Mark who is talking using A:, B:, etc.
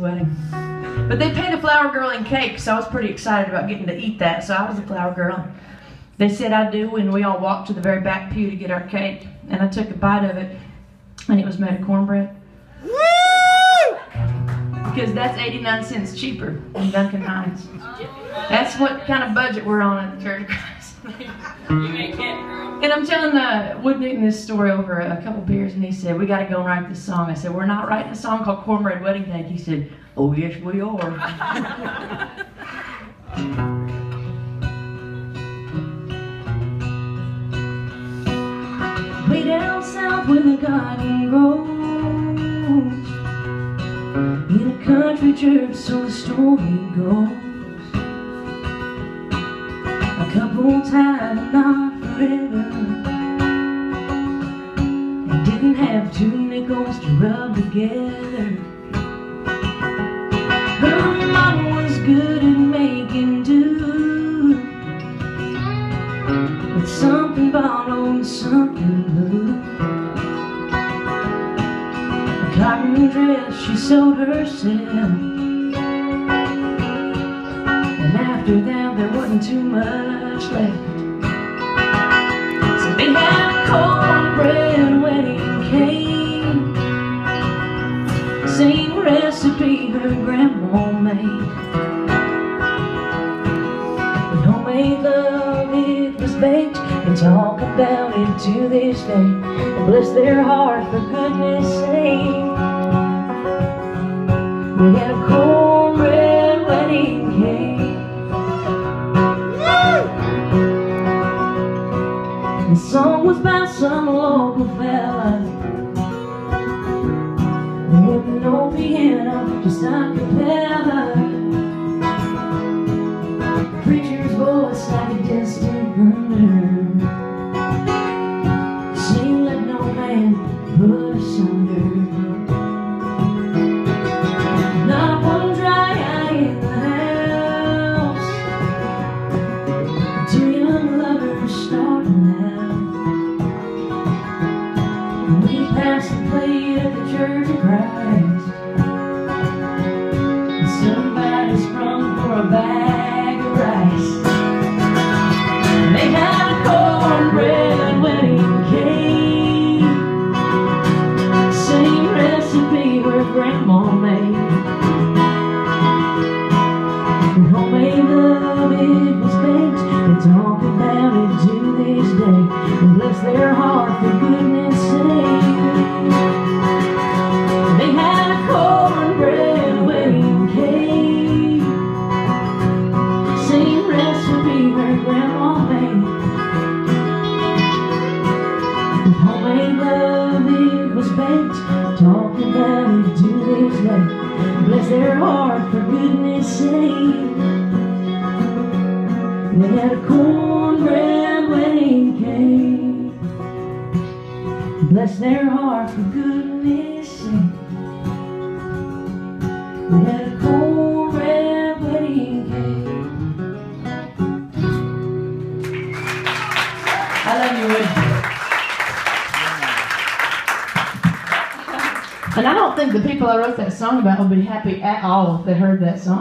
A: wedding. But they paid the flower girl in cake, so I was pretty excited about getting to eat that. So I was the flower girl. They said I do, and we all walked to the very back pew to get our cake. And I took a bite of it, and it was made of cornbread. Because that's 89 cents cheaper than Duncan Hines. That's what kind of budget we're on at the Church of Christ. And I'm telling uh, Wood Newton this story over a couple beers, and he said, "We got to go and write this song." I said, "We're not writing a song called Cornbread Wedding Cake." He said, "Oh yes, we are." Way down south where the garden grows In a country church so the story goes A couple times, not forever They didn't have two nickels to rub together Her mama was good at making do with something borrowed and something blue. A cotton dress she sewed herself. And after that there wasn't too much left. Cornbread wedding cake. Same recipe her grandma made. With homemade love it was baked And talk about it to this day And bless their heart for goodness sake We had cornbread by some local fella wasn't no piano, just a cappella Church of Christ and Somebody sprung for a bag of rice. They had cornbread wedding cake. Same recipe her grandma made. And homemade love it was baked. They talk about it to this day. And bless their baked Talk about it to this day Bless their heart for goodness sake. They had a cornbread wedding cake. Bless their heart for goodness sake. We had a cornbread And I don't think the people I wrote that song about would be happy at all if they heard that song.